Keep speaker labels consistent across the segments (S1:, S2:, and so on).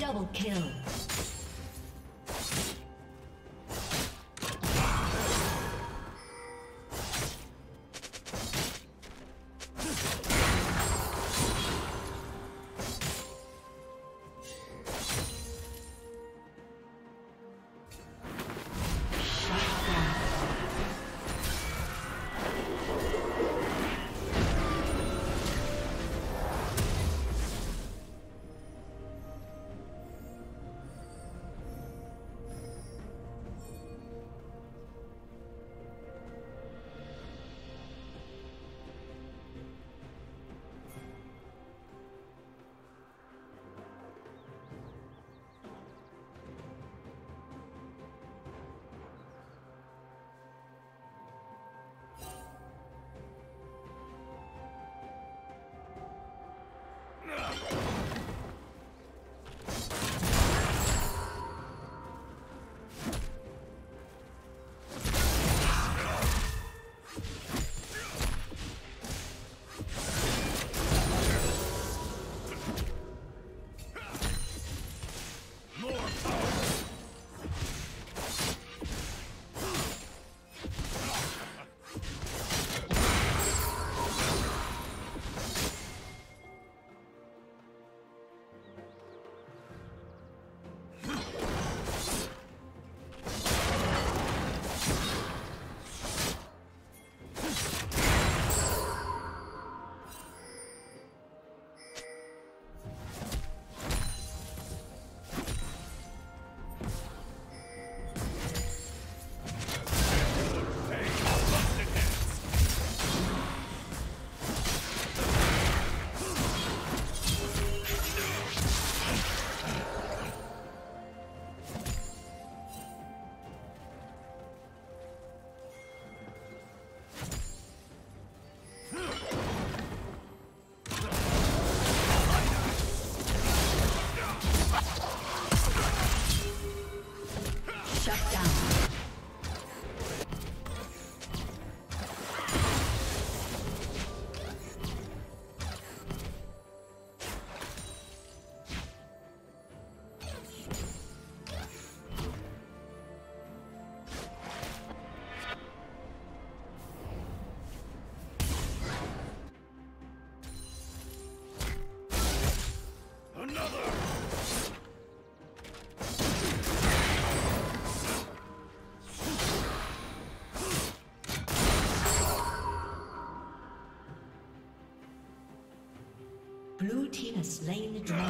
S1: double kill. Slain the dragon.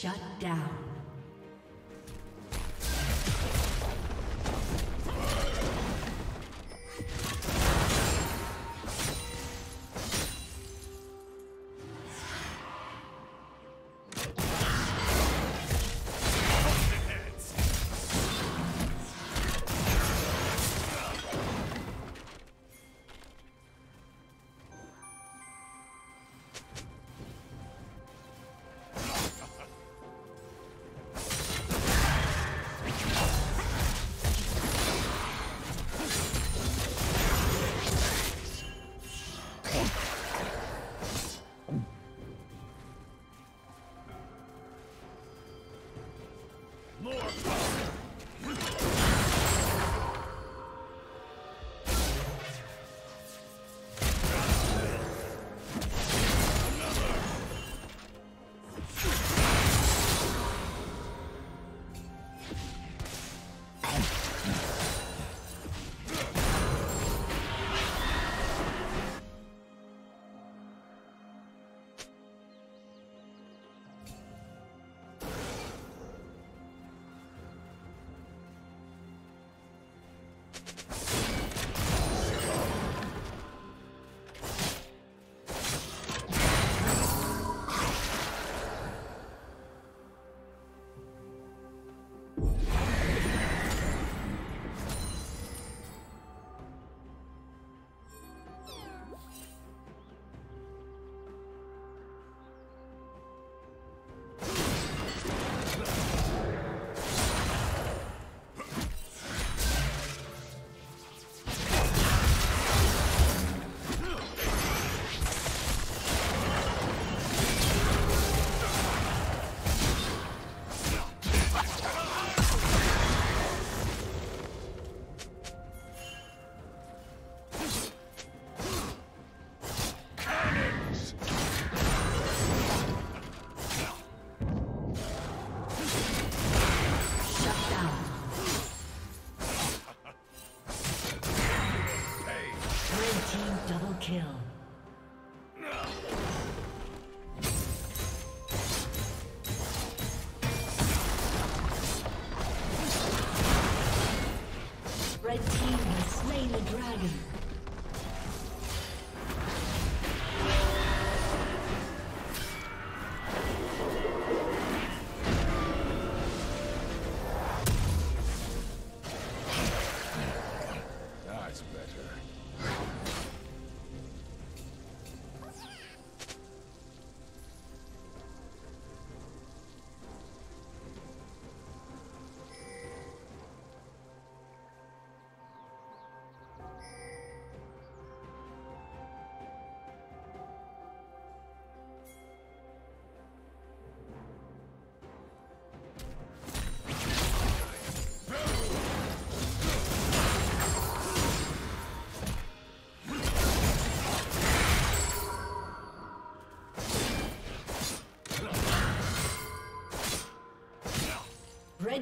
S1: Shut down. Team double kill.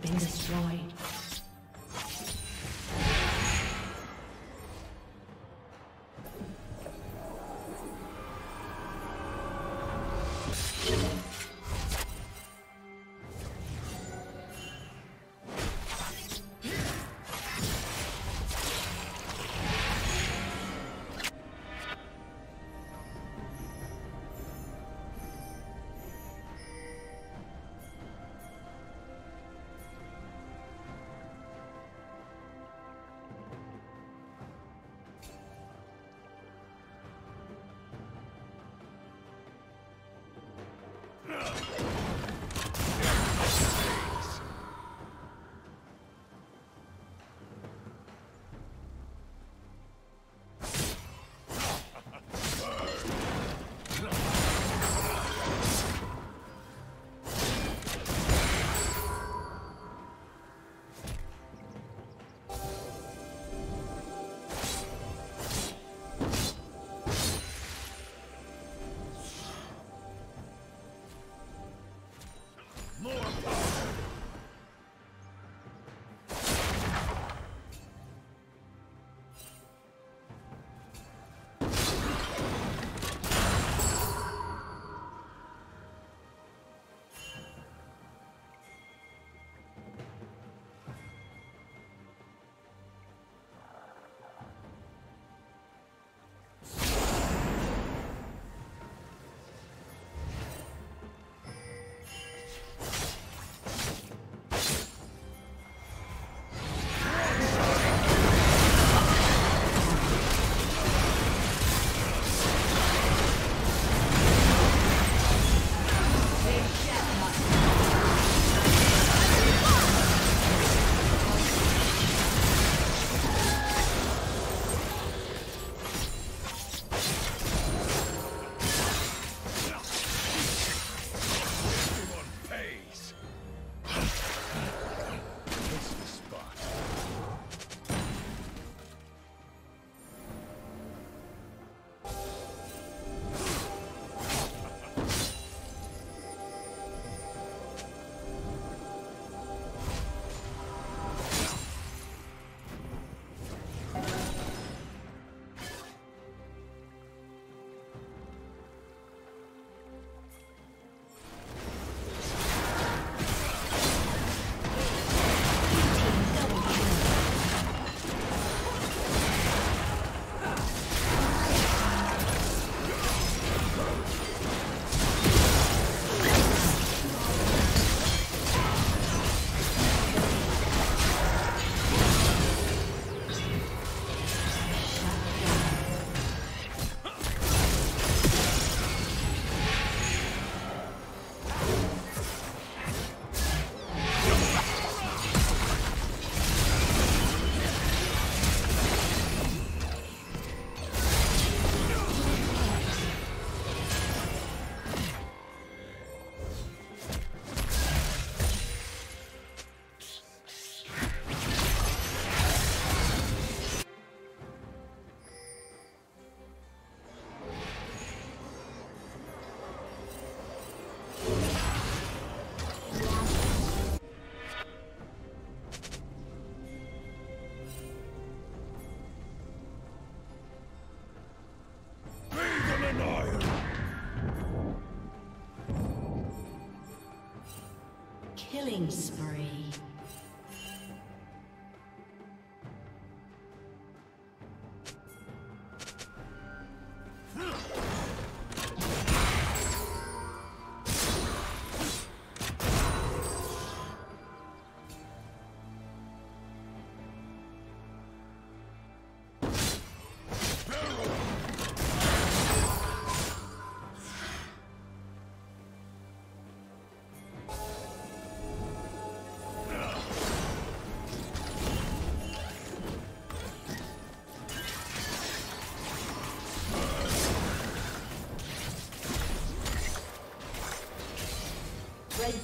S1: Been.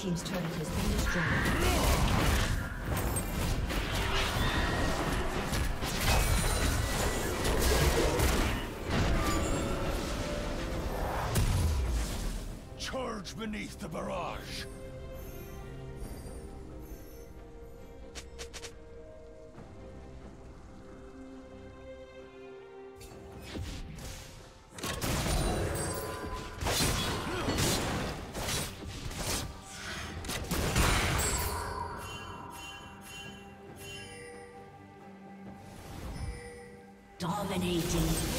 S1: team's turret has been destroyed.
S2: Charge beneath the barrage!
S1: Dominating.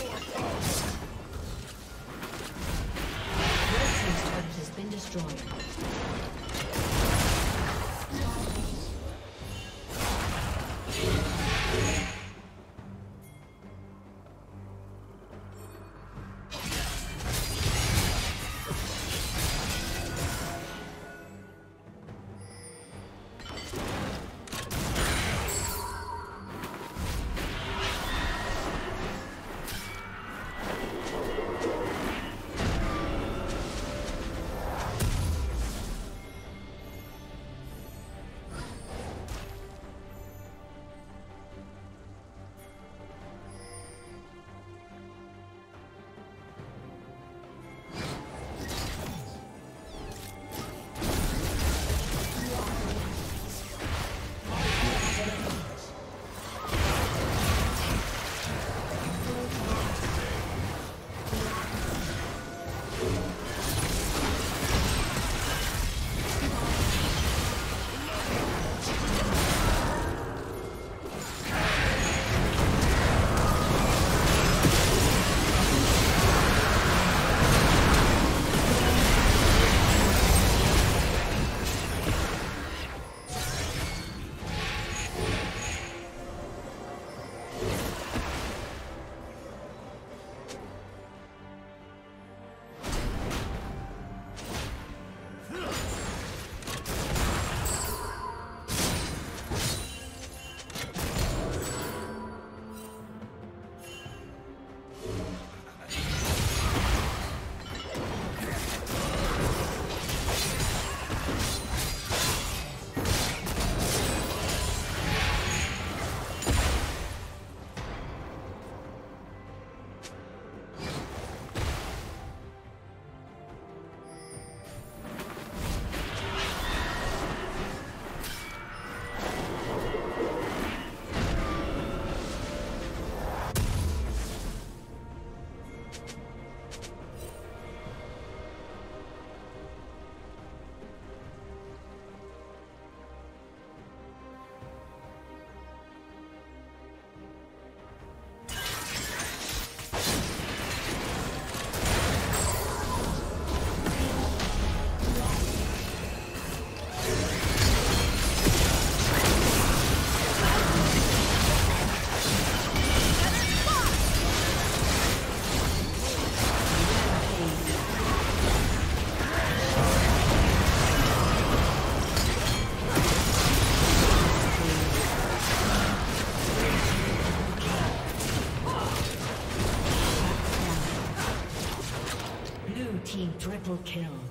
S1: Triple kill.